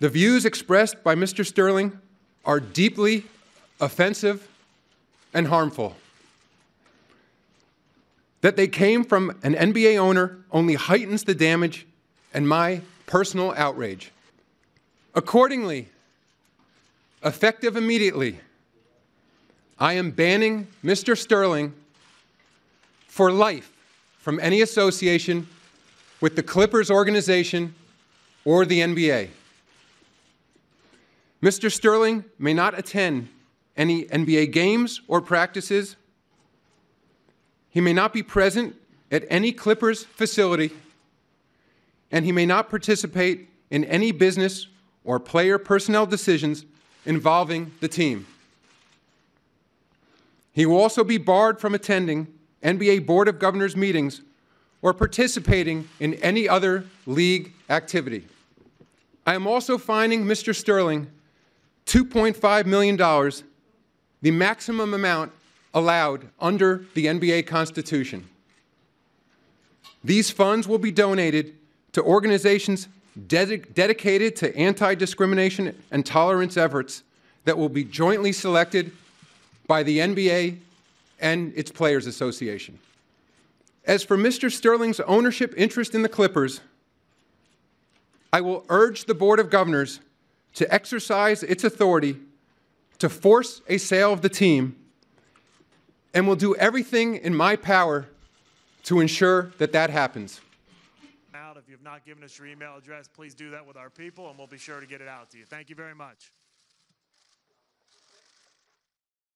The views expressed by Mr. Sterling are deeply offensive and harmful. That they came from an NBA owner only heightens the damage and my personal outrage. Accordingly, effective immediately, I am banning Mr. Sterling for life from any association with the Clippers organization or the NBA. Mr. Sterling may not attend any NBA games or practices. He may not be present at any Clippers facility, and he may not participate in any business or player personnel decisions involving the team. He will also be barred from attending NBA Board of Governors meetings or participating in any other league activity. I am also finding Mr. Sterling $2.5 million, the maximum amount allowed under the NBA Constitution. These funds will be donated to organizations ded dedicated to anti discrimination and tolerance efforts that will be jointly selected by the NBA and its Players Association. As for Mr. Sterling's ownership interest in the Clippers, I will urge the Board of Governors to exercise its authority to force a sale of the team and will do everything in my power to ensure that that happens. If you have not given us your email address, please do that with our people, and we'll be sure to get it out to you. Thank you very much.